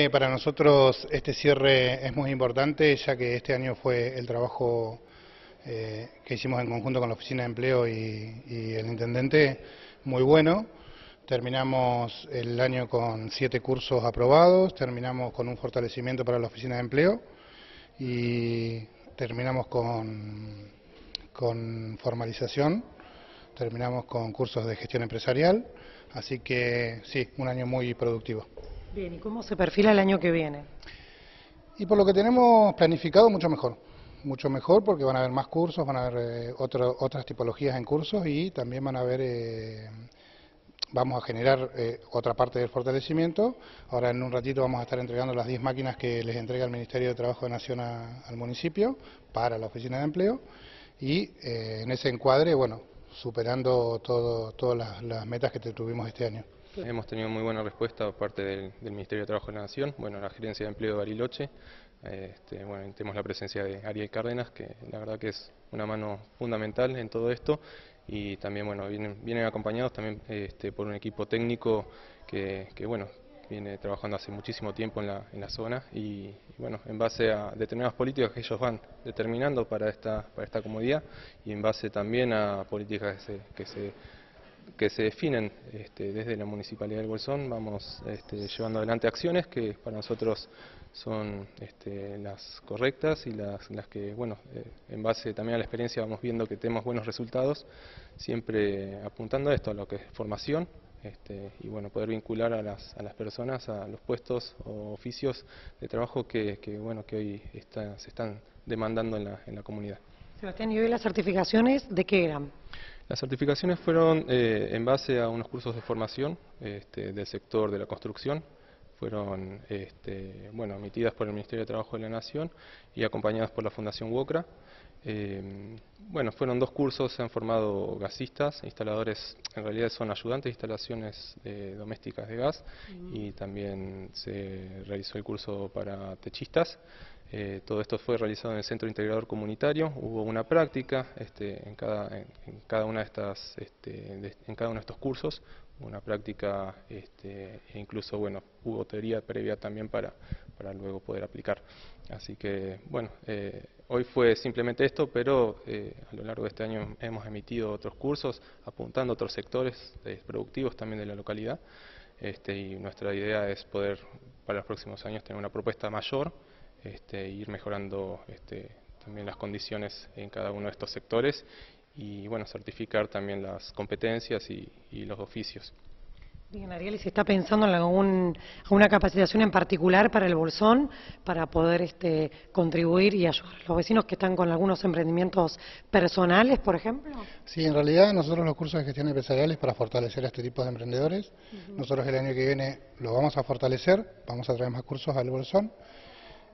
Eh, para nosotros este cierre es muy importante ya que este año fue el trabajo eh, que hicimos en conjunto con la Oficina de Empleo y, el Intendente muy bueno. Terminamos el año con siete cursos aprobados, terminamos con un fortalecimiento para la Oficina de Empleo y terminamos con, con formalización, terminamos con cursos de gestión empresarial, así que sí, un año muy productivo. Bien, ¿y cómo se perfila el año que viene? Y por lo que tenemos planificado, mucho mejor. Mucho mejor porque van a haber más cursos, van a haber eh, otras tipologías en cursos y también van a haber, eh, vamos a generar eh, otra parte del fortalecimiento. Ahora en un ratito vamos a estar entregando las 10 máquinas que les entrega el Ministerio de Trabajo de Nación al municipio para la Oficina de Empleo y en ese encuadre, bueno, superando todo, todas las metas que tuvimos este año. Hemos tenido muy buena respuesta por parte del, Ministerio de Trabajo de la Nación, bueno, la Gerencia de Empleo de Bariloche, este, bueno, tenemos la presencia de Ariel Cárdenas, que la verdad que es una mano fundamental en todo esto, y también, bueno, vienen, acompañados también este, por un equipo técnico que, bueno, viene trabajando hace muchísimo tiempo en la, en la zona y, bueno, en base a determinadas políticas que ellos van determinando para esta, para esta comunidad y en base también a políticas que se que se definen este, desde la Municipalidad del Bolsón, vamos este, llevando adelante acciones que para nosotros son este, las correctas y las, las que, bueno, eh, en base también a la experiencia vamos viendo que tenemos buenos resultados, siempre apuntando a esto, a lo que es formación, y bueno, poder vincular a las, a las personas a los puestos o oficios de trabajo que, bueno, que hoy se están demandando en la, en la comunidad. Sebastián, ¿y hoy las certificaciones de qué eran? Las certificaciones fueron eh, en base a unos cursos de formación este, del sector de la construcción, fueron este, bueno, emitidas por el Ministerio de Trabajo de la Nación y acompañadas por la Fundación WOCRA. Eh, bueno, fueron dos cursos, se han formado gasistas, instaladores, en realidad son ayudantes de instalaciones domésticas de gas y también se realizó el curso para techistas. Eh, todo esto fue realizado en el Centro Integrador Comunitario, hubo una práctica este, en, cada, en, cada una de estas, este, en cada uno de estos cursos, una práctica este, e incluso bueno, hubo teoría previa también para, para luego poder aplicar. Así que bueno, eh, hoy fue simplemente esto, pero eh, a lo largo de este año hemos emitido otros cursos apuntando a otros sectores productivos también de la localidad este, y nuestra idea es poder para los próximos años tener una propuesta mayor este, ir mejorando este, también las condiciones en cada uno de estos sectores y bueno, certificar también las competencias y, los oficios. Bien, Ariel, ¿y se está pensando en alguna capacitación en particular para el Bolsón para poder este, contribuir y ayudar a los vecinos que están con algunos emprendimientos personales, por ejemplo? Sí, en realidad nosotros los cursos de gestión empresarial es para fortalecer a este tipo de emprendedores. Nosotros el año que viene lo vamos a fortalecer, vamos a traer más cursos al Bolsón.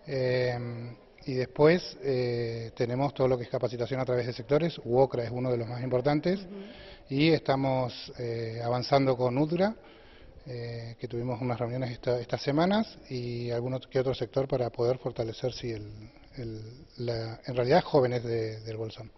Eh, y después eh, tenemos todo lo que es capacitación a través de sectores. UOCRA es uno de los más importantes. Y estamos eh, avanzando con UDRA, que tuvimos unas reuniones estas semanas, y algún que otro sector para poder fortalecer, sí, el, en realidad jóvenes del Bolsón.